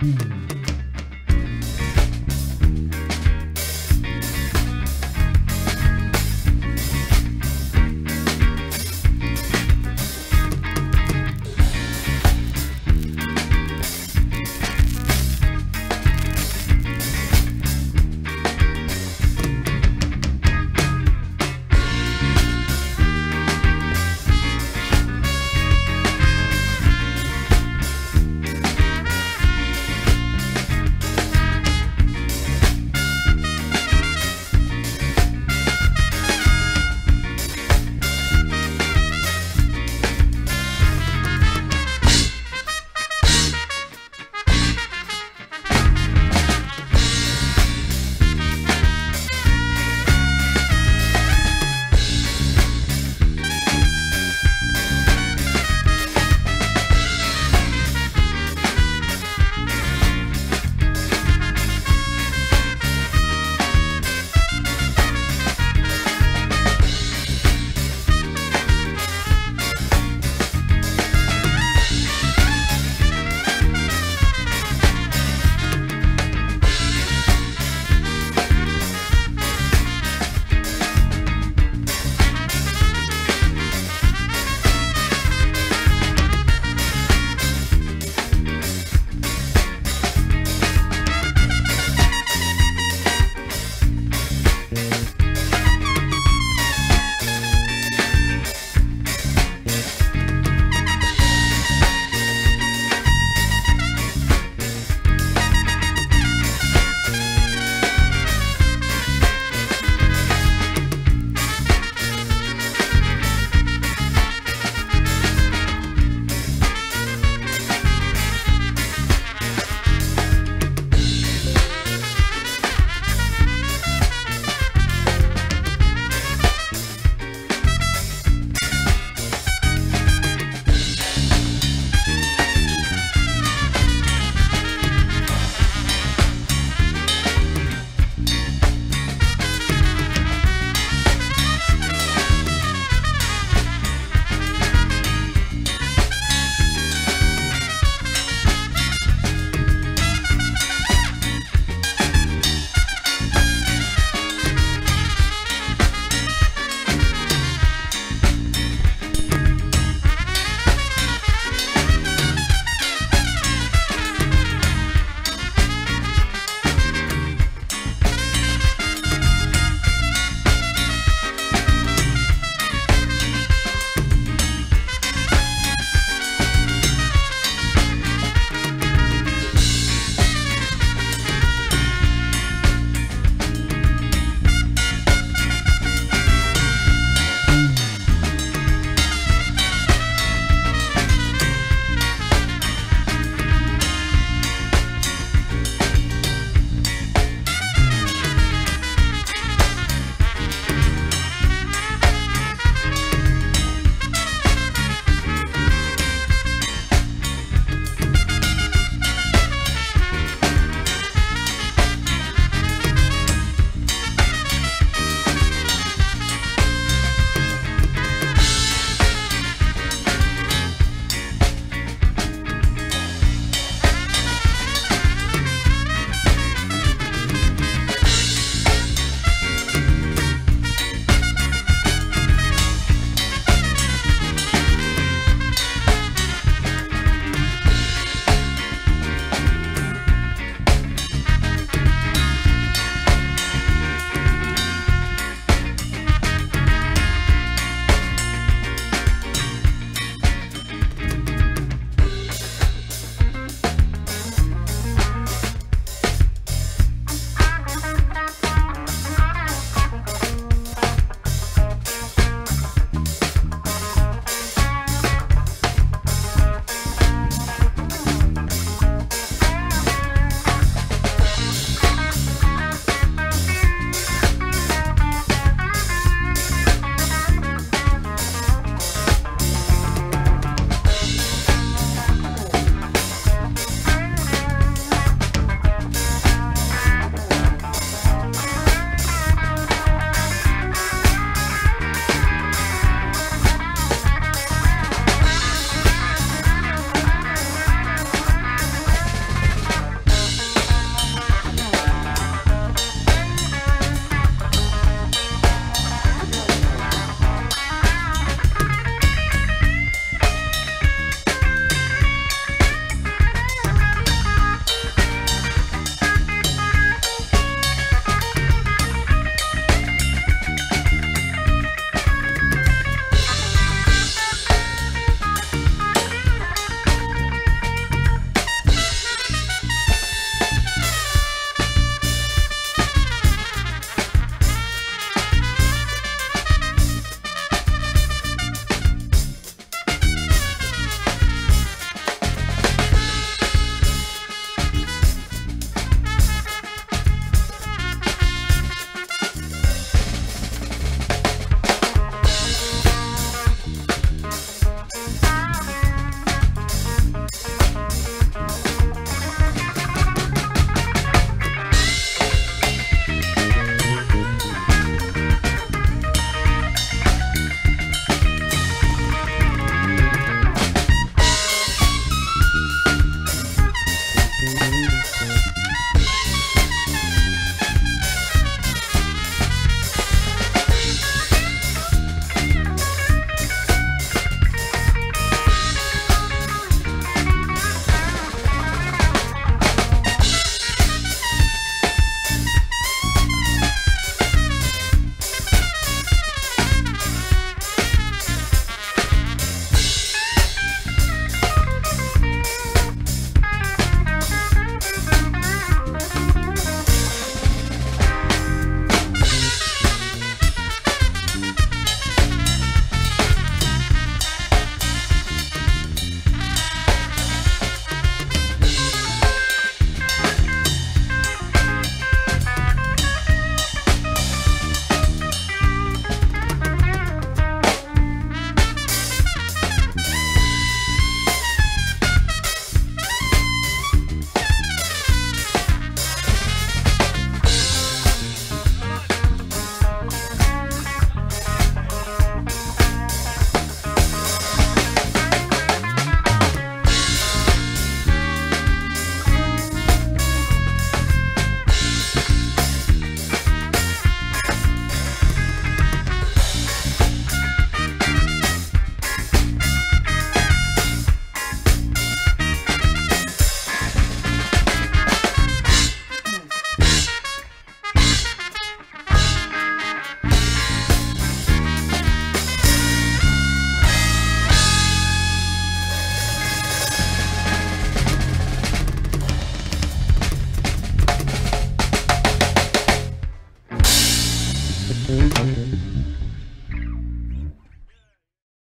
Hmm.